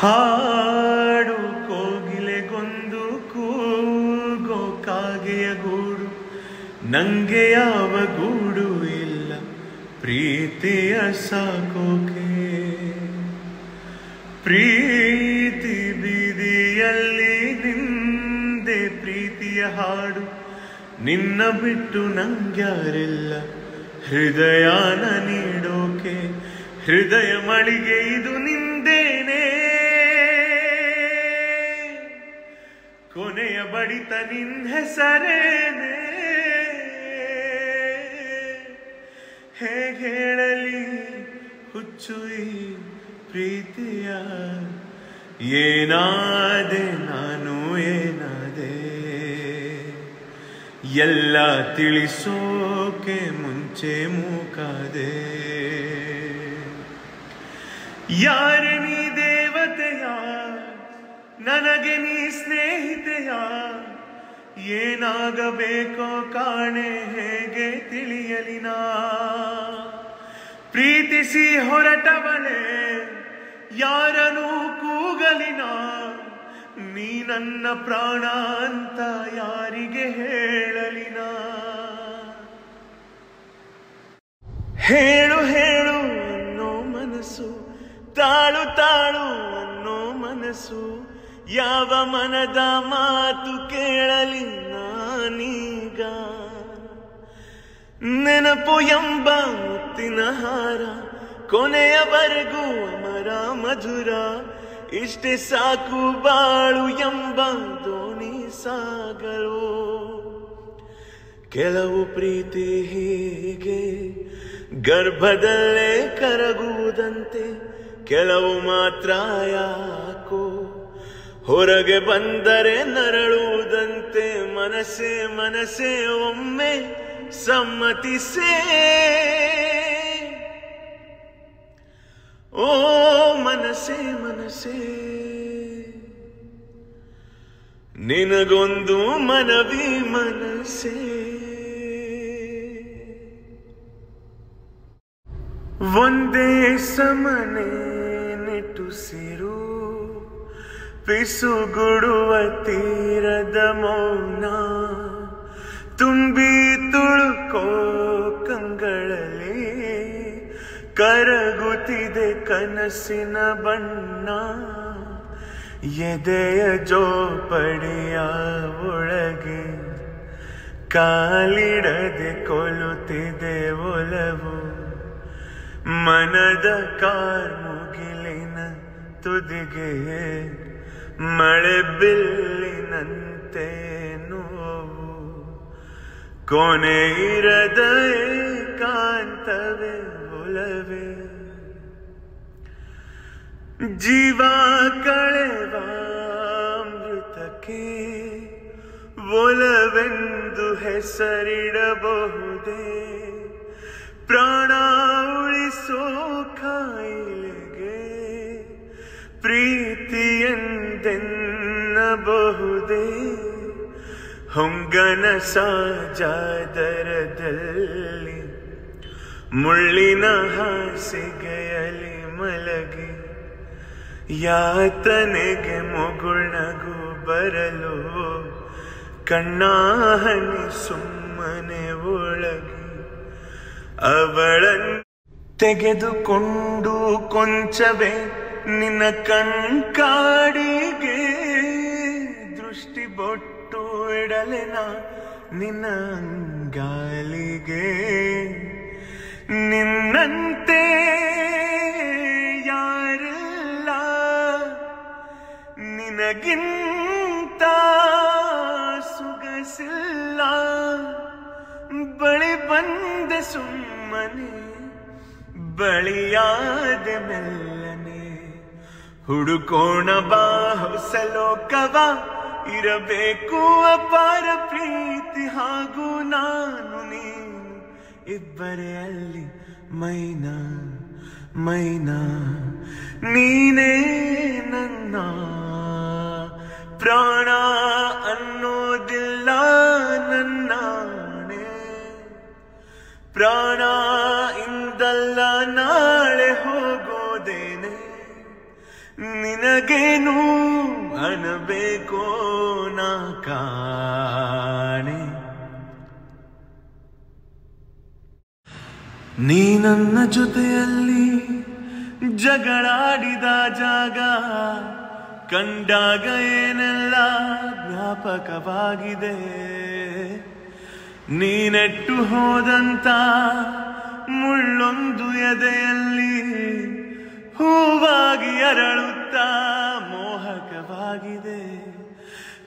ಹಾಡು ಕೋಗಿಲೆಗೊಂದು ಕೂಗೋ ಕಾಗೆಯ ಗೂಡು. ನಂಗೆ ಯಾವ ಗೂಡು ಇಲ್ಲ, ಪ್ರೀತಿಯ ಸಾಕೋಕೆ. ಪ್ರೀತಿ ಬೀದಿಯಲ್ಲಿ ನಿಂದೆ ಪ್ರೀತಿಯ ಹಾಡು. ನಿನ್ನ ಬಿಟ್ಟು ನಂಗ್ಯಾರಿಲ್ಲ, ಹೃದಯನ ನೀಡೋಕೆ. ಹೃದಯ ಮಳಿಗೆ ಇದು ನಿಂದೇನೆ ಬಡಿತ ನಿನ್ ಹೆಸರೇನೆ? ಹೇಗೆ ಹೇಳಲಿ ಹುಚ್ಚು ಪ್ರೀತಿಯ? ಏನಾದೆ ನಾನು ಏನಾದೆ? ಎಲ್ಲ ತಿಳಿಸೋಕೆ ಮುಂಚೆ ಮೂಕಾದೆ? ಯಾರ ನೀ ದೇವತೆಯ ನನಗೆ ನೀ ಸ್ನೇಹಿತೆಯ? ಏನಾಗಬೇಕೋ ಕಾಣೆ ಹೇಗೆ ತಿಳಿಯಲಿನ ಪ್ರೀತಿಸಿ ಹೊರಟವಳೆ, ಯಾರನೂ ಕೂಗಲಿನ ನೀ? ನನ್ನ ಪ್ರಾಣ ಅಂತ ಯಾರಿಗೆ ಹೇಳಲಿನ ಹೇಳು ಹೇಳು ಅನ್ನೋ ಮನಸ್ಸು, ತಾಳು ತಾಳು ಅನ್ನೋ ಮನಸ್ಸು. ಯಾವ ಮನದ ಮಾತು ಕೇಳಲಿ ನಾನೀಗ ನೆನಪು ಎಂಬ ಮುತ್ತಿನ ಹಾರ, ಕೊನೆಯವರೆಗೂ ಅಮರ ಮಧುರ. ಇಷ್ಟೇ ಸಾಕು ಬಾಳು ಎಂಬ ದೋಣಿ ಸಾಗಲು ಕೆಲವು ಪ್ರೀತಿ ಹೀಗೆ ಗರ್ಭದಲ್ಲೇ ಕರಗುವುದಂತೆ, ಕೆಲವು ಮಾತ್ರ ಯಾಕೋ ಹೊರಗೆ ಬಂದರೆ ನರಳುವುದಂತೆ ಮನಸ್ಸೇ ಮನಸ್ಸೇ ಒಮ್ಮೆ ಸಮ್ಮತಿಸೇ. ಓ ಮನಸ್ಸೇ ಮನಸ್ಸೇ, ನಿನಗೊಂದು ಮನವಿ ಮನಸ್ಸೇ. ಒಂದೇ ಸಮನೆ ನಿಟ್ಟುಸಿರು ಪಿಸುಗುಡುವ ತೀರದ ಮೌನ, ತುಂಬಿ ತುಳುಕೋ ಕಂಗಳಲ್ಲಿ ಕರಗುತ್ತಿದೆ ಕನಸಿನ ಬಣ್ಣ, ಎದೆಯ ಜೋಪಡಿಯ ಒಳಗೆ, ಕಾಲಿಡದೆ ಕೊಲುತ್ತಿದೆ ಒಲವು, ಮನದ ಕಾರ್ಮುಗಿಲಿನ ತುದಿಗೆ ಮಳೆ ಬಿಲ್ಲಿನಂತೆ ನೋವು. ಕೊನೆ ಇರದ ಏಕಾಂತವೇ ಒಲವೇ. ಜೀವ ಕಳೆವ ಅಮೃತಕ್ಕೆ ಒಲವೆಂದು ಹೆಸರಿಡಬಹುದೇ. ಪ್ರಾಣ ಉಳಿಸೋ ಕಾಯಿಲೆಗೆ ಪ್ರೀತಿಯೆಂದೆನ್ನಬಹುದೇ ಹೊಂಗನ ಸಾಜಾದರದಲ್ಲಿ ಮುಳ್ಳಿನ ಹಾಸಿಗೆಯಲ್ಲಿ ಮಲಗಿ ಯಾತನೆಗೆ ಮಗುಣಗು ಬರಲು ಕಣ್ಣಾಹನಿ ಸುಮ್ಮನೆ ಒಳಗಿ ಅವಳನ್ನು ತೆಗೆದುಕೊಂಡು ಕೊಂಚವೇ ನಿನ್ನ ಕಣ್ಕಾಡಿಗೆ ದೃಷ್ಟಿ ಬೊಟ್ಟು ಇಡಲೆನ ನಿನ್ನ ಅಂಗಾಲಿಗೆ. ನಿನ್ನಂತೆ ಯಾರಲ್ಲ. ನಿನಗಿಂತ ಸುಗಸಿಲ್ಲ. ಬಳಿ ಬಂದ ಸುಮ್ಮನೆ, ಬಳಿಯಾದ ಮೆಲ್ಲನೆ. ಹುಡುಕೋಣ ಬಾ, ಹೊಸ ಲೋಕವ. ಇರಬೇಕು ಅಪಾರ ಪ್ರೀತಿ ಹಾಗೂ ನಾನು ನೀನು. ಇಬ್ಬರೇ ಅಲ್ಲಿ, ಮೈನಾ ಮೈನಾ. ನೀನೇ ನನ್ನ ಪ್ರಾಣ ಅನ್ನೋದಿಲ್ಲ ನನ್ನಾಣೆ. ಪ್ರಾಣ ಇಂದಲ್ಲ ನಾಳೆ ಹೋಗೋದೇನೆ. ನಿನಗೇನು ಅನಬೇಕೋ ನಾ ಕಾಣೆ? ನೀ ನನ್ನ ಜೊತೆಯಲ್ಲಿ ಜಗಳಾಡಿದ ಜಾಗ ಕಂಡಾಗ ಏನೆಲ್ಲ ಜ್ಞಾಪಕವಾಗಿದೆ? ನೀನೆಟ್ಟು ಹೋದಂತ ಮುಳ್ಳೊಂದು ಎದೆಯಲ್ಲಿ ಹೂವಾಗಿ ಅರಳುತ್ತಾ ಮೋಹಕವಾಗಿದೆ.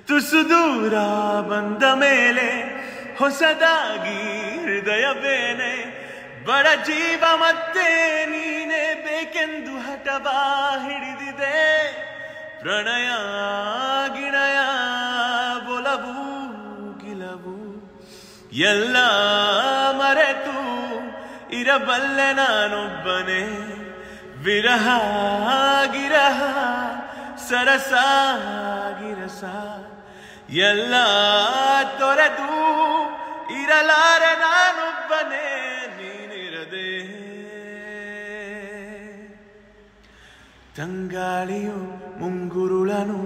ತುಸು ದೂರ ಬಂದ ಮೇಲೆ ಹೊಸದಾಗಿ ಹೃದಯ ಬೇನೆ. ಬಡ ಜೀವ ಮತ್ತೆ ನೀನೆ ಬೇಕೆಂದು ಹಠವಾ ಹಿಡಿದಿದೆ. ಪ್ರಣಯ, ಗಿಣಯ, ಬೊಲವು, ಗಿಲವು, ಎಲ್ಲ ಮರೆತು ಇರಬಲ್ಲೆ ನಾನೊಬ್ಬನೇ. ವಿರಹ ಗಿರಹ ಸರಸ ಗಿರಸ ಎಲ್ಲ ತೊರೆದು ಇರಲಾರ ನಾನೊಬ್ಬನೇ ನೀನಿರದೆ. ತಂಗಾಳಿಯು ಮುಂಗುರುಳನು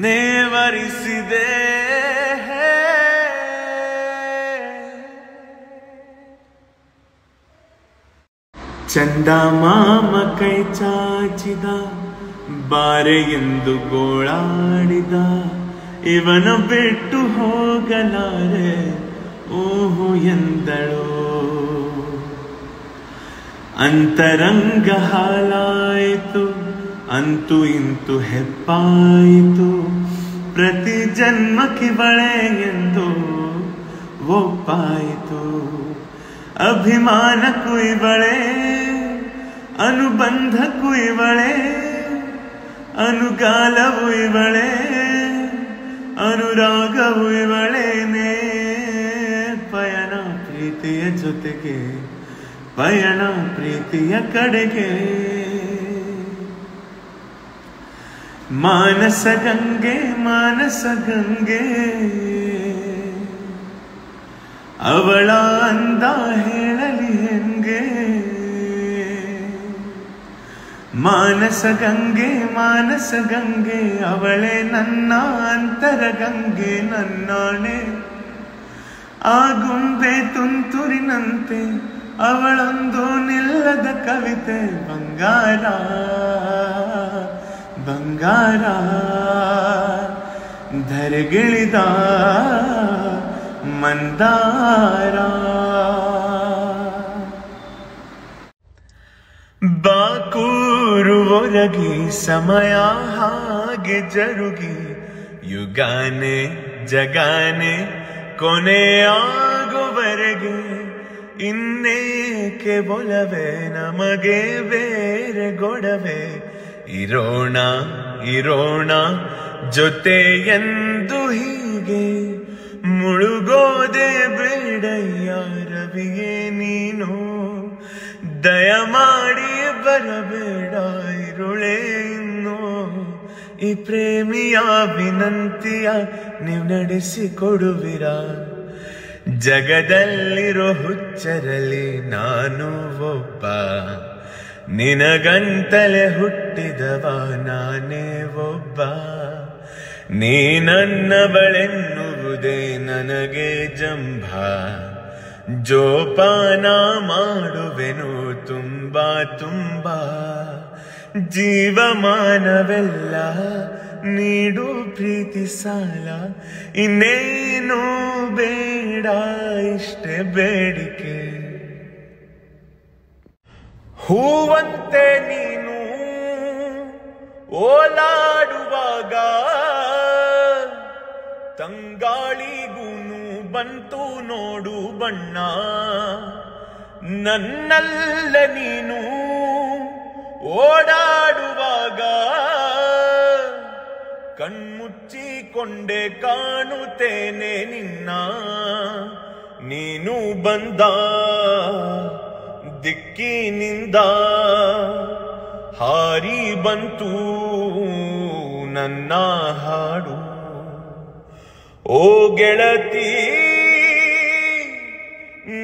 ನೇವರಿಸಿದೆ. ಚಂದ ಮಾಮ ಕೈ ಚಾಚಿದ, ಬಾರೆ ಎಂದು ಗೋಳಾಡಿದ. ಇವನ ಬಿಟ್ಟು ಹೋಗಲಾರೆ, ಓಹು ಎಂದಳು. ಅಂತರಂಗ ಹಾಲಾಯಿತು ಅಂತೂ ಇಂತು ಹೆಪ್ಪಾಯಿತು ಪ್ರತಿ ಜನ್ಮಕ್ಕೆ ಬಳೆ ಎಂದು ಒಪ್ಪಾಯಿತು. ಅಭಿಮಾನಕ್ಕೂ ಇವಳೆ ಅನುಬಂಧಕ್ಕೂ ಇವಳೆ ಅನುಗಾಲವು ಇವಳೆ ಅನುರಾಗವು ಇವಳೇನೆ ಪಯಣ ಪ್ರೀತಿಯ ಜೊತೆಗೆ ಪಯಣ ಪ್ರೀತಿಯ ಕಡೆಗೆ ಮಾನಸ ಗಂಗೆ ಮಾನಸ ಗಂಗೆ ಅವಳ ಅಂದ ಹೇಳಲಿ ಹೆಂಗೆ? ಮಾನಸ ಗಂಗೆ ಮಾನಸ ಗಂಗೆ, ಅವಳೇ ನನ್ನ ಅಂತರ ಗಂಗೆ, ನನ್ನಾಣೆ. ಆ ಗುಂಬೆ ತುಂತುರಿನಂತೆ, ಅವಳೊಂದು ನಿಲ್ಲದ ಕವಿತೆ, ಬಂಗಾರ ಬಂಗಾರ. ಧರೆಗಿಳಿದ ಮಂದಾರ. ಬಾಕೂರು ಒರಗಿ ಸಮಯ ಹಾಗೆ ಜರುಗಿ, ಯುಗಾನೆ ಜಗಾನೆ ಕೊನೆಯಾಗುವರೆಗೆ ಇನ್ನೇಕೆ ಬೊಲವೆ ನಮಗೆ ಬೇರೆ ಗೊಡವೆ? ಇರೋಣ ಇರೋಣ, ಜೊತೆ ಎಂದು ಹೀಗೆ. ಮುಳುಗೋದೆ ಬೇಡಯ್ಯ ರವಿಯೇ ನೀನು. ದಯಮಾಡಿ ಬರಬೇಡ ಇರುಳೇ ಇನ್ನು. ಈ ಪ್ರೇಮಿಯ ವಿನಂತಿಯ ನೀವು ನಡೆಸಿಕೊಡುವಿರ. ಜಗದಲ್ಲಿರೋ ಹುಚ್ಚರಲಿ ನಾನು ಒಬ್ಬ. ನಿನಗಂತಲೇ ಹುಟ್ಟಿದವ ನಾನೇ ಒಬ್ಬ. ನೀ ನನ್ನವಳೆನ್ನುವುದೇ ನನಗೆ ಜಂಭ. ಜೋಪಾನ ಮಾಡುವೆನು ತುಂಬಾ ತುಂಬಾ. ಜೀವಮಾನವೆಲ್ಲ ನೀಡು ಪ್ರೀತಿ ಸಾಲ. ಇನ್ನೇನು ಬೇಡ, ಇಷ್ಟೇ ಬೇಡಿಕೆ. ಹೂವಂತೆ ನೀನು ಓಲಾಡುವಾಗ ತಂಗಾಳಿಗೂನು ಬಂತು ನೋಡು ಬಣ್ಣ. ನನ್ನಲ್ಲ ನೀನು ಓಡಾಡುವಾಗ ಕಣ್ಮುಚ್ಚಿಕೊಂಡೆ ಕಾಣುತ್ತೇನೆ ನಿನ್ನ. ನೀನು ಬಂದ ದಿಕ್ಕಿನಿಂದ ಹಾರಿ ಬಂತು ನನ್ನ ಹಾಡು. ಓ ಗೆಳತಿ,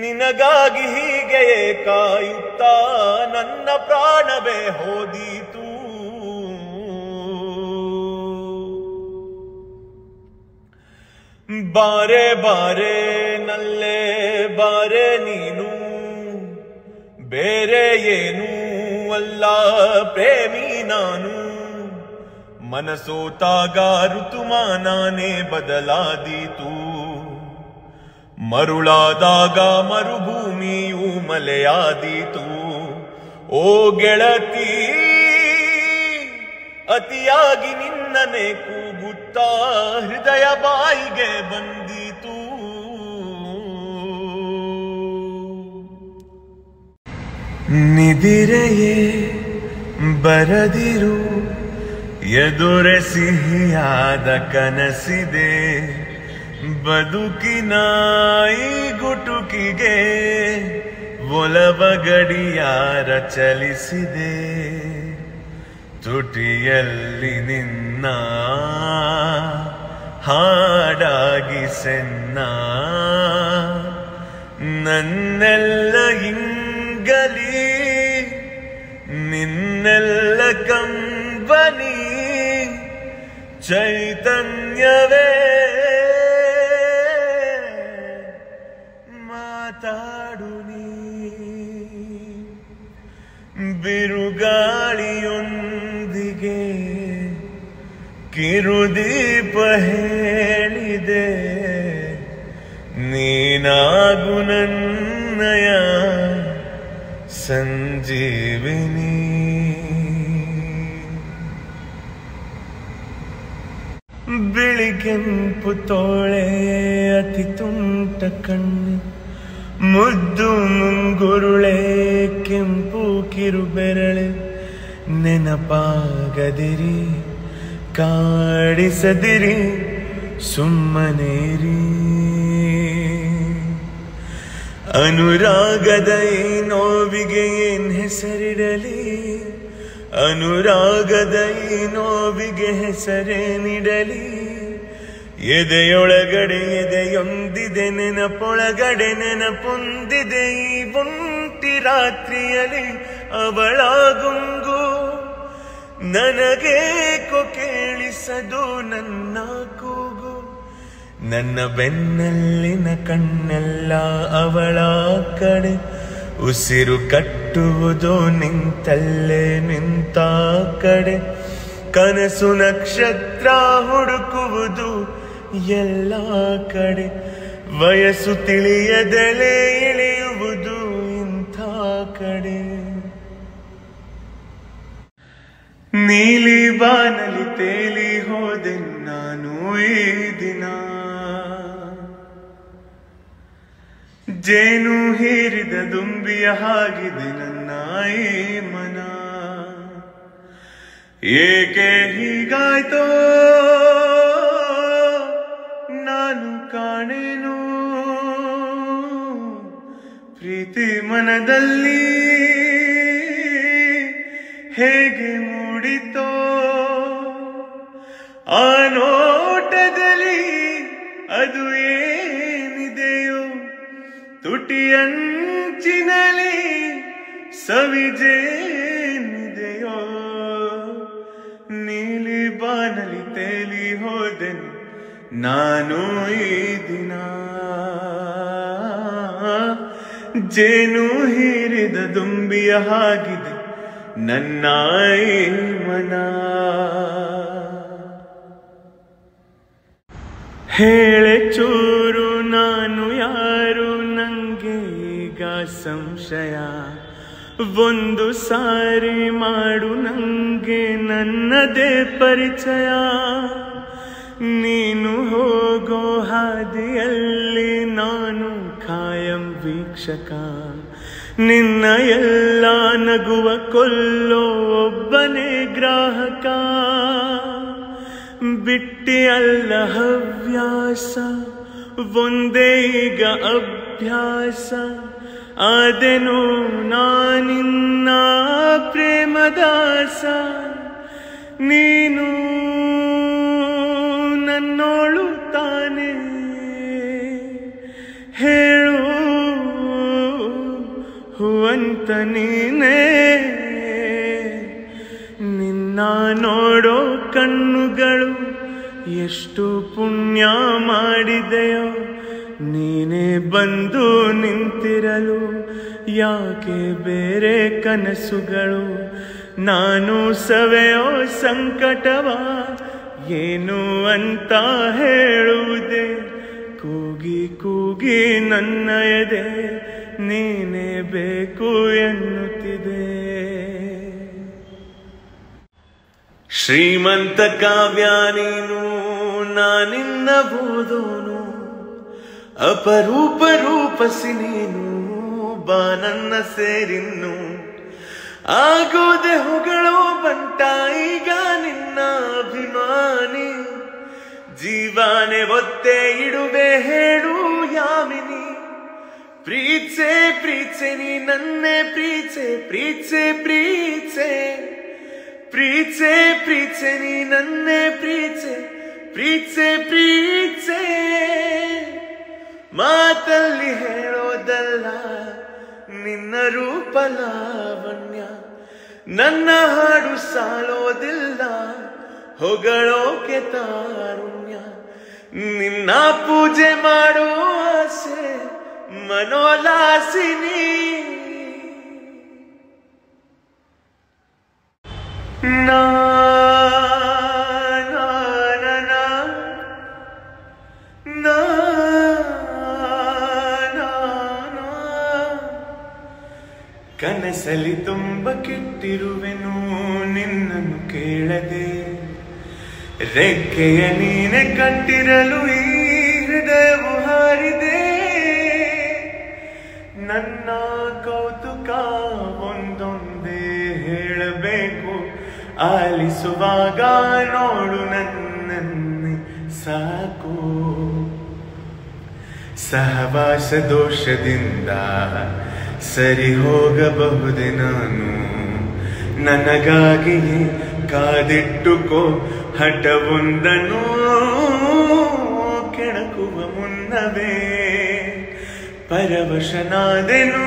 ನಿನಗಾಗಿ ಹೀಗೆ ಕಾಯುತ್ತಾ ನನ್ನ ಪ್ರಾಣವೇ ಹೋದೀತು. ಬಾರೆ ಬಾರೆ ನಲ್ಲೇ ಬಾರೆ ನೀನು, ಬೇರೆ ಏನು ಅಲ್ಲ ಪ್ರೇಮಿ ನಾನು. ಮನಸೋತಾಗ ಋತುಮಾನಾನೇ ಬದಲಾದೀತು. ಮರುಳಾದಾಗ ಮರುಭೂಮಿಯು ಮಲೆಯಾದೀತು. ಓ ಗೆಳತಿ, ಅತಿಯಾಗಿ ನಿನ್ನನೆ ಕೂಗುತ್ತಾ ಹೃದಯ ಬಾಯಿಗೆ ಬಂದೀತು ನಿದಿರೆಯೇ ಬರದಿರು ಎದುರೆ ಸಿಹಿಯಾದ ಕನಸಿದೆ. ಬದುಕಿನ ಈ ಗುಟುಕಿಗೆ ಒಲವ ಗಡಿಯಾರ ಚಲಿಸಿದೆ. ತುಟಿಯಲ್ಲಿ ನಿನ್ನ ಹಾಡಾಗಿ ಸೆನ್ನ, ನನ್ನೆಲ್ಲ ಇಂಗಲಿ ನಿನ್ನೆಲ್ಲ ಕಂಬನಿ ಚೈತನ್ಯವೇ ಮಾತಾಡು ನೀ ಬಿರುಗಾಳಿಯೊಂದಿಗೆ ಕಿರುದೀಪ ಹೇಳಿದೆ ನೀನಾಗು ನನ್ನಯ ಸಂಜೀವಿನಿ. ಬಿಳಿ ಕೆಂಪು ತೋಳೆ, ಅತಿ ತುಂಟ ಕಣ್ಣು. ಮುದ್ದು ಮುಂಗುರುಳೆ, ಕೆಂಪು ಕಿರು ಬೆರಳೆ ನೆನಪಾಗದಿರಿ, ಕಾಡಿಸದಿರಿ ಸುಮ್ಮನೇರಿ ಅನುರಾಗದ ಈ ನೋವಿಗೆ ಏನ್ ಹೆಸರಿಡಲಿ? ಅನುರಾಗದ ಈ ನೋವಿಗೆ ಹೆಸರೇನಿಡಲಿ? ಎದೆಯೊಳಗಡೆ ಎದೆಯೊಂದಿದೆ, ನೆನಪೊಳಗಡೆ ನೆನಪೊಂದಿದೆ ಈ ಒಂಟಿ ರಾತ್ರಿಯಲ್ಲಿ ಅವಳ ಗುಂಗು ನನಗೇಕೋ ಕೇಳಿಸದು ನನ್ನ ನನ್ನ ಬೆನ್ನಲ್ಲಿನ ಕಣ್ಣೆಲ್ಲ ಅವಳ ಕಡೆ. ಉಸಿರು ಕಟ್ಟುವುದು ನಿಂತಲ್ಲೇ ನಿಂತ ಕಡೆ. ಕನಸು ನಕ್ಷತ್ರ ಹುಡುಕುವುದು ಎಲ್ಲ ಕಡೆ. ವಯಸ್ಸು ತಿಳಿಯದಲೇ ಇಳಿಯುವುದು ಇಂಥ ಕಡೆ. ನೀಲಿ ಬಾನಲಿ ತೇಲಿ ಹೋದೆ ನಾನು ಈ ದಿನ. ಜೇನು ಹೇರಿದ ದುಂಬಿಯ ಹಾಗಿದೆ ನನ್ನ ಮನ. ಏಕೆ ಹೀಗಾಯ್ತೋ? ನಾನು ಕಾಣೇನು. ಪ್ರೀತಿ ಮನದಲ್ಲಿ ಹೇಗೆ ತುಟಿಯಂಚಿನಲ್ಲಿ ಸವಿಜೇನಿದೆಯೋ? ನೀಲಿ ಬಾನಲಿ ತೇಲಿ ಹೋದೆನು ನಾನು ಈ ದಿನ. ಜೇನು ಹೀರಿದ ದುಂಬಿಯ ಹಾಗಿದೆ ನನ್ನ ಮನ. ಹೇಳೆ ಚೂರು ನಾನು ಯಾರು? ಸಂಶಯ. ಒಂದು ಸಾರಿ ಮಾಡು ನಂಗೆ ನನ್ನದೇ ಪರಿಚಯ. ನೀನು ಹೋಗೋ ಹಾದಿಯಲ್ಲಿ ನಾನು ಖಾಯಂ ವೀಕ್ಷಕ. ನಿನ್ನ ಎಲ್ಲ ನಗುವ ಕೊಲ್ಲೋ ಒಬ್ಬನೇ ಗ್ರಾಹಕ. ಬಿಟ್ಟಿ ಅಲ್ಲ ಹವ್ಯಾಸ, ಒಂದೇ ಈಗ ಅಭ್ಯಾಸ. ಆದೆನು ನಾನಿನ್ನ ಪ್ರೇಮದಾಸ. ನೀನು ನನ್ನೋಳು ತಾನೆ. ಹೇಳು, ಹೂವಂತ ನೀನೇ. ನಿನ್ನ ನೋಡೋ ಕಣ್ಣುಗಳು ಎಷ್ಟು ಪುಣ್ಯ ಮಾಡಿದೆಯೋ. ನೀನೇ ಬಂದು ನಿಂತಿರಲು ಯಾಕೆ ಬೇರೆ ಕನಸುಗಳು? ನಾನು ಸವೆಯೋ ಸಂಕಟವ, ಏನು ಅಂತ ಹೇಳುವುದೇ? ಕೂಗಿ ಕೂಗಿ ನನ್ನ ಎದೆ ನೀನೇ ಬೇಕು ಎನ್ನುತ್ತಿದೆ. ಶ್ರೀಮಂತ ಕಾವ್ಯ ನೀನು ನಾನಿನ್ನ ಬೋದೋನು ಅಪರೂಪ ರೂಪಸಿ ನೀನು, ಬಾನನ್ನ ಸೇರಿನ್ನು. ಆಗೋದೆ ಹೊಗಳೋ ಬಂಟ, ಈಗ ನಿನ್ನ ಅಭಿಮಾನಿ. ಜೀವಾನೆ ಒತ್ತೆ ಇಡುವೆ ಹೇಳು ಯಾಮಿನಿ. ಪ್ರೀಚೆ ಪ್ರೀಚೆ ನೀ ನನ್ನೆ ಪ್ರೀಚೆ ಪ್ರೀಚೆ ಪ್ರೀಚೆ ಪ್ರೀಚೆ ಪ್ರೀಚೆ ನೀ ನನ್ನೆ ಪ್ರೀಚೆ ಪ್ರೀಚೆ ಪ್ರೀಚೆ ಮಾತಲ್ಲಿ ಹೇಳೋದಲ್ಲ, ನಿನ್ನ ರೂಪ ಲಾವಣ್ಯ ನನ್ನ ಹಾಡು ಸಾಲೋದಿಲ್ಲ ಹೊಗಳೋಕೆ ತಾರುಣ್ಯ. ನಿನ್ನ ಪೂಜೆ ಮಾಡೋ ಆಸೆ ಮನೋಲಾಸಿನಿ ನಾ ಕನಸಲಿ ತುಂಬ ಕೆಟ್ಟಿರುವೆನು, ನಿನ್ನನ್ನು ಕೇಳದೆ. ರೆಕ್ಕೆಯ ನೀನೆ ಕಟ್ಟಿರಲು ಈ ಹಾರಿದೆ. ನನ್ನ ಕೌತುಕ ಒಂದೊಂದೇ ಹೇಳಬೇಕು. ಆಲಿಸುವಾಗ ನೋಡು ನನ್ನನ್ನೇ ಸಾಕು. ಸಹವಾಸ ದೋಷದಿಂದ ಸರಿ ಹೋಗಬಹುದೆ ನಾನು? ನನಗಾಗಿ ಕಾದಿಟ್ಟುಕೋ ಹಠವೊಂದನು ಕೆಣಕುವ ಮುನ್ನವೇ. ಪರವಶನಾದೆನು,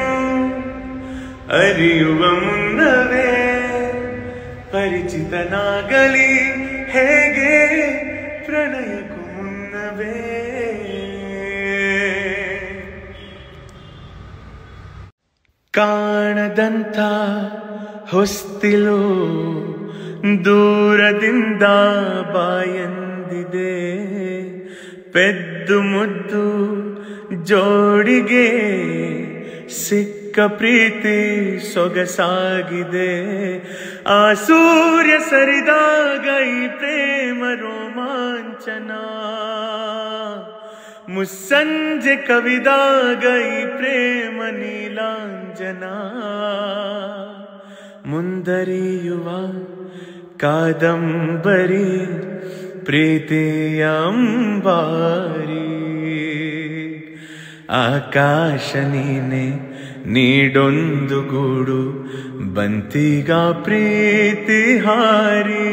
ಅರಿಯುವ ಮುನ್ನವೇ. ಪರಿಚಿತನಾಗಲಿ, ಹೇಗೆ ಪ್ರಣಯಕ್ಕೂ ಮುನ್ನವೇ. ಕಾಣದಂಥ ಹೊಸ್ತಿಲು ದೂರದಿಂದ ಬಾಯಂದಿದೆ. ಪೆದ್ದು ಮುದ್ದು ಜೋಡಿಗೆ ಸಿಕ್ಕ ಪ್ರೀತಿ ಸೊಗಸಾಗಿದೆ. ಆ ಸೂರ್ಯ ಸರಿದಾಗ ಈ ಪ್ರೇಮ ರೋಮಾಂಚನ. ಮುಸ್ಸಂಜೆ ಕವಿದಾಗ ಈ ಪ್ರೇಮ ನೀಲಾಂಜನ ಮುಂದರಿಯುವ ಕಾದಂಬರಿ ಪ್ರೀತಿಯಂಬಾರಿ. ಆಕಾಶ ನೀನೆ ನೀಡೊಂದು ಗೂಡು ಬಂತಿಗ ಪ್ರೀತಿ ಹಾರಿ.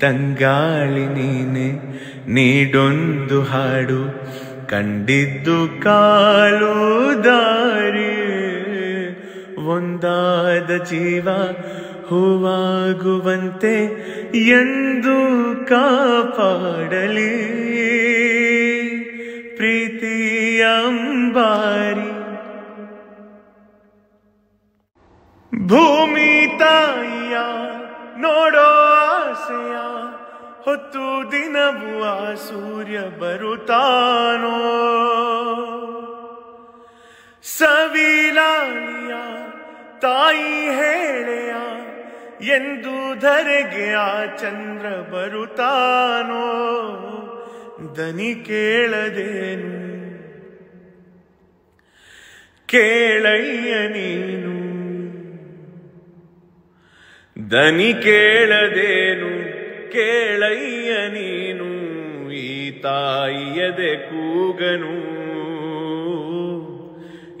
ತಂಗಾಳಿ ನೀನೆ ನೀಡೊಂದು ಹಾಡು ಕಂಡಿದ್ದು ಕಾಲು ದಾರಿ ಒಂದಾದ ಜೀವ ಹೂವಾಗುವಂತೆ ಎಂದು ಕಾಪಾಡಲಿ. ಪ್ರೀತಿಯಂಬಾರಿ ಭೂಮಿ ತಾಯಿಯ ನೋಡೋ ಆಸೆಯ ಹೊತ್ತು ದಿನವೂ ಆ ಸೂರ್ಯ ಬರುತ್ತಾನೋ? ಸವಿಲಾಳಿಯ ತಾಯಿ ಹೇಳೆಯ, ಎಂದು ಧರೆಗೆ ಆ ಚಂದ್ರ ಬರುತ್ತಾನೋ? ದನಿ ಕೇಳದೇನು? ಕೇಳಯ್ಯ ನೀನು? ದನಿ ಕೇಳದೇನು? ಕೇಳಯ್ಯ ನೀನು ಈ ತಾಯಿಯದೆ ಕೂಗನು.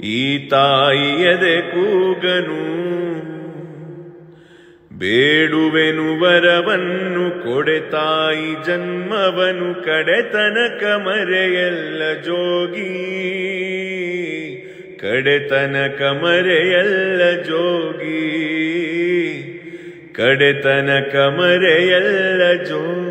ಈ ತಾಯಿಯದೆ ಕೂಗನು. ಬೇಡುವೆನು ವರವನ್ನು ಕೊಡೆ ತಾಯಿ ಜನ್ಮವನು ಕಡೆತನಕ ಮರೆಯಲ್ಲ ಜೋಗಿ. ಕಡೆತನಕ ಮರೆಯಲ್ಲ ಜೋಗಿ. ಕಡೆತನಕ ಮರೆಯಲ್ಲ ಜೋಗಿ